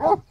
Oh.